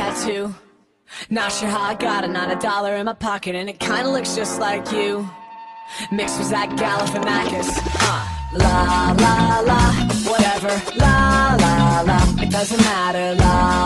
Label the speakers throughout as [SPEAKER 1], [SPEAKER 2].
[SPEAKER 1] tattoo. Not sure how I got it, not a dollar in my pocket, and it kinda looks just like you. Mixed with Zach Galifianakis. Uh, la la la, whatever. La la la, it doesn't matter. La la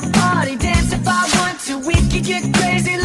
[SPEAKER 1] my party, dance if I want to, we can get crazy,